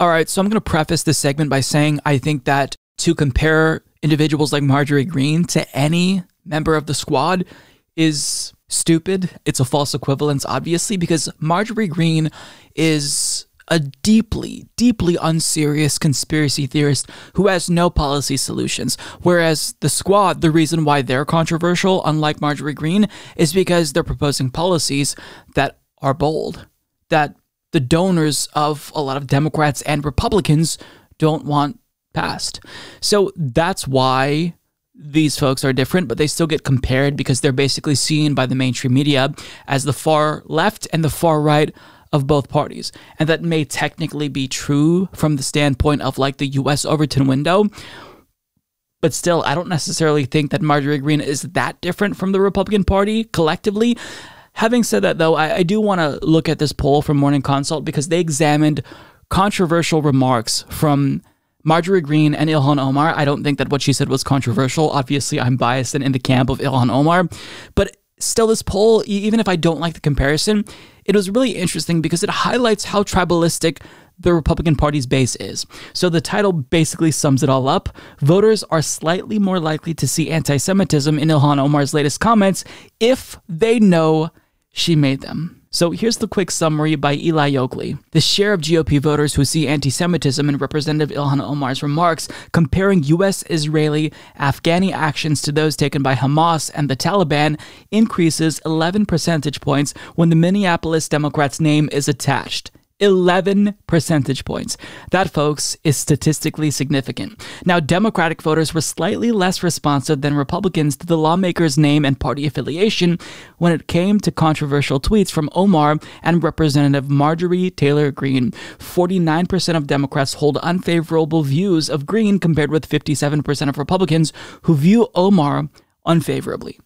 All right, so I'm going to preface this segment by saying I think that to compare individuals like Marjorie Greene to any member of the squad is stupid. It's a false equivalence, obviously, because Marjorie Greene is a deeply, deeply unserious conspiracy theorist who has no policy solutions. Whereas the squad, the reason why they're controversial, unlike Marjorie Greene, is because they're proposing policies that are bold, that the donors of a lot of Democrats and Republicans don't want passed. So that's why these folks are different, but they still get compared because they're basically seen by the mainstream media as the far left and the far right of both parties. And that may technically be true from the standpoint of like the US Overton window. But still, I don't necessarily think that Marjorie Greene is that different from the Republican Party collectively. Having said that, though, I, I do want to look at this poll from Morning Consult because they examined controversial remarks from Marjorie Greene and Ilhan Omar. I don't think that what she said was controversial. Obviously, I'm biased and in the camp of Ilhan Omar. But still, this poll, even if I don't like the comparison, it was really interesting because it highlights how tribalistic the Republican Party's base is. So the title basically sums it all up. Voters are slightly more likely to see anti Semitism in Ilhan Omar's latest comments if they know she made them. So here's the quick summary by Eli Yokley. The share of GOP voters who see anti Semitism in Representative Ilhan Omar's remarks comparing U.S. Israeli Afghani actions to those taken by Hamas and the Taliban increases 11 percentage points when the Minneapolis Democrats' name is attached. 11 percentage points. That, folks, is statistically significant. Now, Democratic voters were slightly less responsive than Republicans to the lawmaker's name and party affiliation when it came to controversial tweets from Omar and Representative Marjorie Taylor Greene. 49% of Democrats hold unfavorable views of Greene compared with 57% of Republicans who view Omar unfavorably.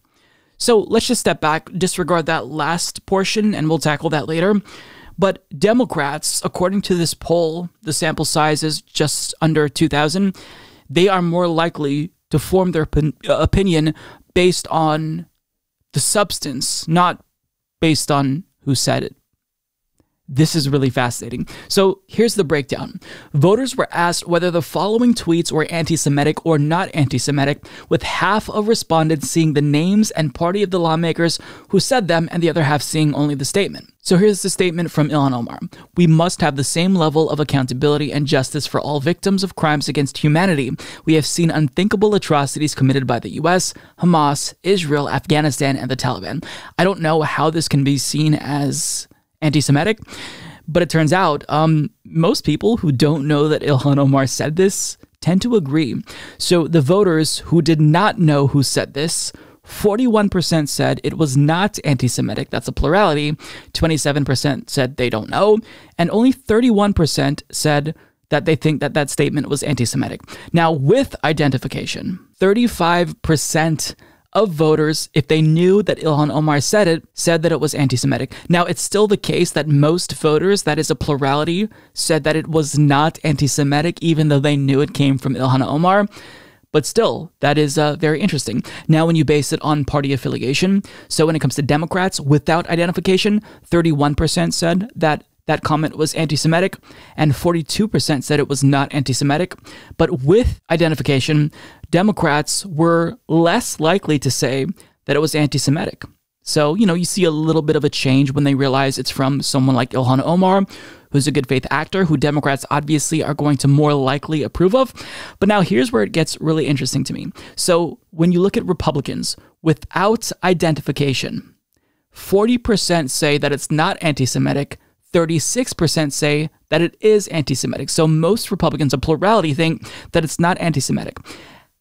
So let's just step back, disregard that last portion, and we'll tackle that later. But Democrats, according to this poll, the sample size is just under 2,000, they are more likely to form their uh, opinion based on the substance, not based on who said it. This is really fascinating. So here's the breakdown. Voters were asked whether the following tweets were anti Semitic or not anti Semitic, with half of respondents seeing the names and party of the lawmakers who said them, and the other half seeing only the statement. So here's the statement from Ilhan Omar We must have the same level of accountability and justice for all victims of crimes against humanity. We have seen unthinkable atrocities committed by the US, Hamas, Israel, Afghanistan, and the Taliban. I don't know how this can be seen as anti Semitic. But it turns out um, most people who don't know that Ilhan Omar said this tend to agree. So the voters who did not know who said this, 41% said it was not anti Semitic. That's a plurality. 27% said they don't know. And only 31% said that they think that that statement was anti Semitic. Now, with identification, 35% of voters, if they knew that Ilhan Omar said it, said that it was anti Semitic. Now, it's still the case that most voters, that is a plurality, said that it was not anti Semitic, even though they knew it came from Ilhan Omar. But still, that is uh, very interesting. Now, when you base it on party affiliation, so when it comes to Democrats without identification, 31% said that that comment was anti Semitic, and 42% said it was not anti Semitic. But with identification, Democrats were less likely to say that it was anti Semitic. So, you know, you see a little bit of a change when they realize it's from someone like Ilhan Omar, who's a good faith actor, who Democrats obviously are going to more likely approve of. But now here's where it gets really interesting to me. So, when you look at Republicans without identification, 40% say that it's not anti Semitic, 36% say that it is anti Semitic. So, most Republicans, a plurality, think that it's not anti Semitic.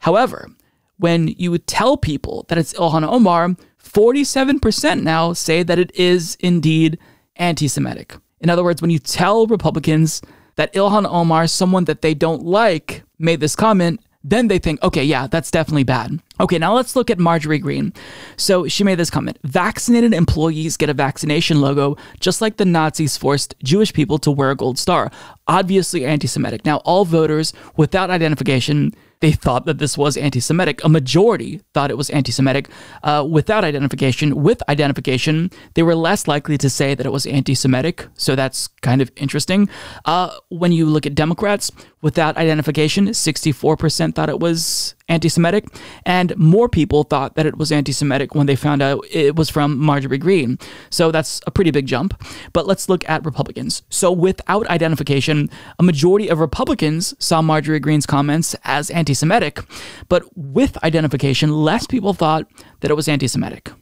However, when you would tell people that it's Ilhan Omar, 47% now say that it is indeed anti Semitic. In other words, when you tell Republicans that Ilhan Omar, someone that they don't like, made this comment, then they think, okay, yeah, that's definitely bad. Okay, now let's look at Marjorie Greene. So she made this comment Vaccinated employees get a vaccination logo, just like the Nazis forced Jewish people to wear a gold star. Obviously anti Semitic. Now, all voters without identification they thought that this was anti Semitic. A majority thought it was anti Semitic uh, without identification. With identification, they were less likely to say that it was anti Semitic. So that's kind of interesting. Uh, when you look at Democrats, without identification, 64% thought it was anti Semitic, and more people thought that it was anti Semitic when they found out it was from Marjorie Greene. So that's a pretty big jump. But let's look at Republicans. So without identification, a majority of Republicans saw Marjorie Greene's comments as anti Semitic, but with identification, less people thought that it was anti Semitic.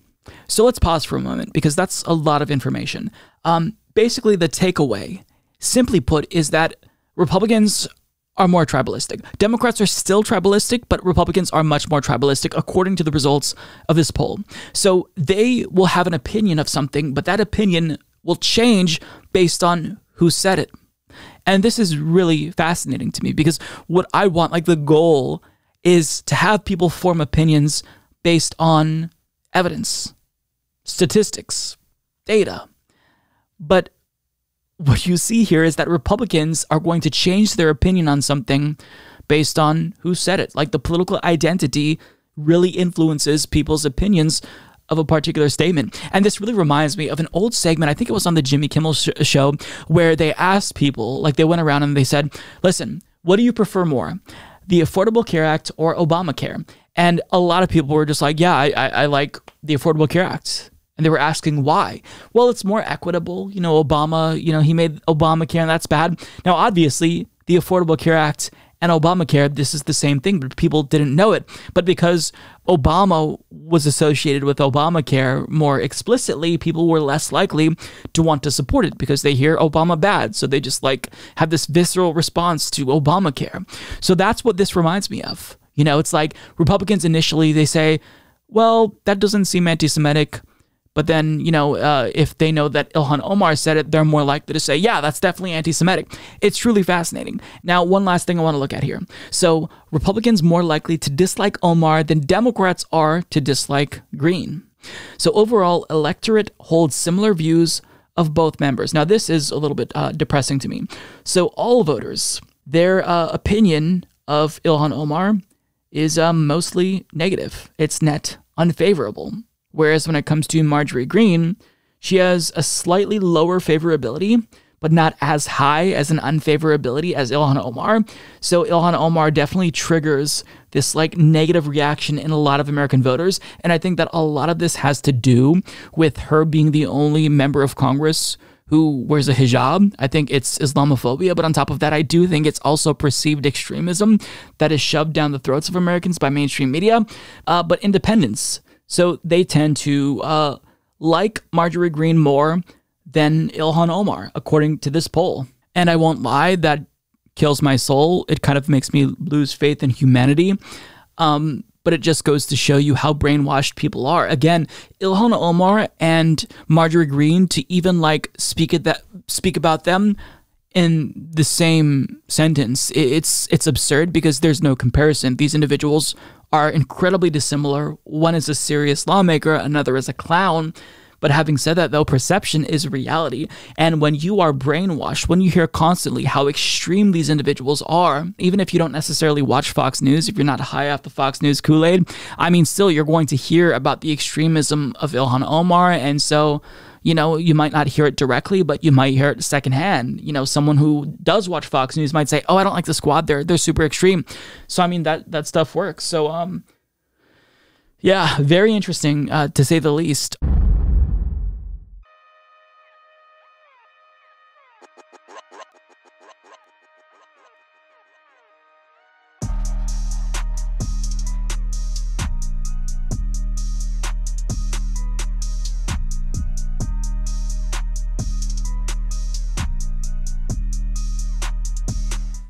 So let's pause for a moment because that's a lot of information. Um, basically, the takeaway, simply put, is that Republicans are more tribalistic. Democrats are still tribalistic, but Republicans are much more tribalistic according to the results of this poll. So they will have an opinion of something, but that opinion will change based on who said it. And this is really fascinating to me because what I want, like the goal, is to have people form opinions based on evidence, statistics, data. But what you see here is that Republicans are going to change their opinion on something based on who said it. Like the political identity really influences people's opinions of a particular statement. And this really reminds me of an old segment, I think it was on the Jimmy Kimmel sh- show, where they asked people, like they went around and they said, listen, what do you prefer more? The Affordable Care Act or Obamacare? And a lot of people were just like, yeah, I, I, I like the Affordable Care Act. And they were asking why. Well, it's more equitable. You know, Obama, you know, he made Obamacare and that's bad. Now, obviously, the Affordable Care Act and Obamacare, this is the same thing, but people didn't know it. But because Obama was associated with Obamacare more explicitly, people were less likely to want to support it because they hear Obama bad. So they just like have this visceral response to Obamacare. So that's what this reminds me of. You know, it's like Republicans initially, they say, well, that doesn't seem anti Semitic. But then, you know, uh, if they know that Ilhan Omar said it, they're more likely to say, yeah, that's definitely anti Semitic. It's truly fascinating. Now, one last thing I want to look at here. So, Republicans more likely to dislike Omar than Democrats are to dislike Greene. So, overall, electorate holds similar views of both members. Now, this is a little bit uh, depressing to me. So, all voters, their uh, opinion of Ilhan Omar is um, mostly negative, it's net unfavorable. Whereas when it comes to Marjorie Greene, she has a slightly lower favorability, but not as high as an unfavorability as Ilhan Omar. So Ilhan Omar definitely triggers this like negative reaction in a lot of American voters. And I think that a lot of this has to do with her being the only member of Congress who wears a hijab. I think it's Islamophobia, but on top of that, I do think it's also perceived extremism that is shoved down the throats of Americans by mainstream media. Uh, but independents so they tend to uh, like Marjorie Greene more than Ilhan Omar, according to this poll. And I won't lie, that kills my soul. It kind of makes me lose faith in humanity. Um, but it just goes to show you how brainwashed people are. Again, Ilhan Omar and Marjorie Greene to even like speak at that speak about them in the same sentence. It's it's absurd because there's no comparison. These individuals are incredibly dissimilar. One is a serious lawmaker, another is a clown. But having said that, though, perception is reality. And when you are brainwashed, when you hear constantly how extreme these individuals are, even if you don't necessarily watch Fox News, if you're not high off the Fox News Kool Aid, I mean, still, you're going to hear about the extremism of Ilhan Omar. And so, you know, you might not hear it directly, but you might hear it secondhand. You know, someone who does watch Fox News might say, "Oh, I don't like the squad. They're they're super extreme." So I mean that that stuff works. So um, yeah, very interesting uh, to say the least.